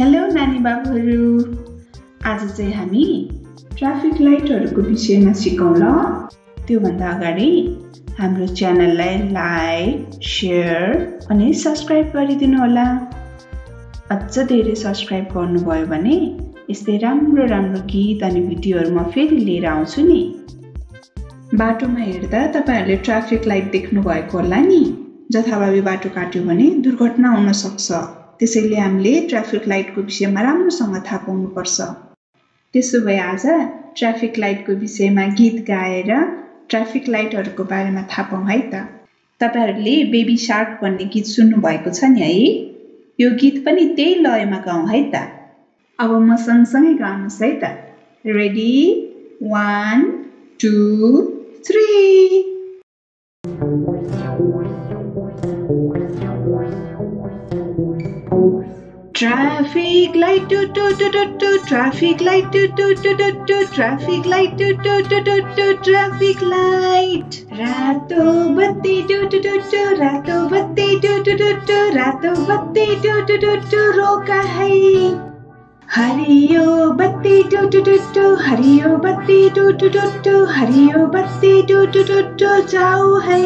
नानी बाबुहरू आज चाहिँ हामी ट्राफिक लाइटहरूको विषयमा सिकौँ ल त्योभन्दा अगाडि हाम्रो च्यानललाई लाइक सेयर अनि सब्सक्राइब गरिदिनु होला। अझ धेरै सब्सक्राइब गर्नुभयो भने यस्तै राम्रो राम्रो गीत अनि भिडियोहरू म फेरि लिएर आउँछु नि। बाटोमा हेर्दा तपाईँहरूले ट्राफिक लाइट देख्नुभएको होला नि। जथाभावी बाटो काट्यो भने दुर्घटना हुन सक्छ। त्यसैले हामीले ट्राफिक लाइटको विषयमा राम्रोसँग थाहा पाउनुपर्छ। त्यसो भए आज ट्राफिक लाइटको विषयमा गीत गाएर ट्राफिक लाइटहरूको बारेमा थाहा पाउँ है त। तपाईँहरूले बेबी सार्क भन्ने गीत सुन्नुभएको छ नि है? यो गीत पनि त्यही लयमा गाउँ है त। अब म सँगसँगै गाउनुहोस् है त। Ready one two three Traffic light do do do do do traffic light do do do do do traffic light do do do do do traffic light रातो बत्ती डु डु डु डु रातो बत्ती do do do do रातो बत्ती do do do do रोका है हरियो बत्ती do do do do हरियो बत्ती डु डु डु डु हरियो बत्ती डु डु डु डु जाऊ है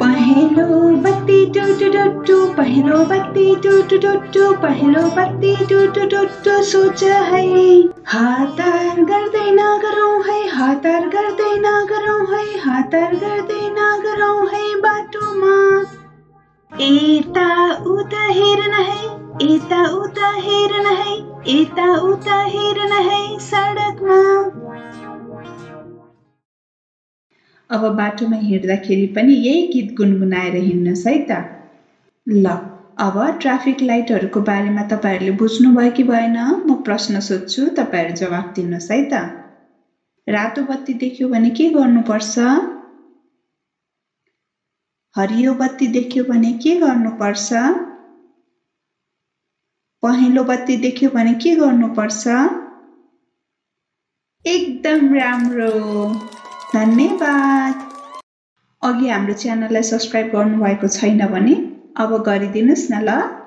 पहेँलो बत्ती do do do do पहलो बत्ती do do पहलो बत्ती do do do do सोचा है हाथार गर्दे ना करो है, हाथार गर्दे ना करो है हाथार कर देना करो है बाटो माँ एता उता हिरन है एता उता हिरन है एता उता हिरन है सड़क माँ। अब बाटोमा हिँड्दाखेरि पनि यही गीत गुनगुनाएर हिँड्नुहोस् है त ल अब ट्राफिक लाइटहरूको बारेमा तपाईँहरूले बुझ्नुभयो कि भएन? म प्रश्न सोध्छु तपाईँहरू जवाफ दिनुहोस् है त रातो बत्ती देख्यो भने के गर्नुपर्छ? हरियो बत्ती देख्यो भने के गर्नुपर्छ? पहेँलो बत्ती देख्यो भने के गर्नुपर्छ? एकदम राम्रो। धन्यवाद। अघि हाम्रो च्यानललाई सब्सक्राइब गर्नुभएको छैन भने अब गरिदिनुहोस् न ल।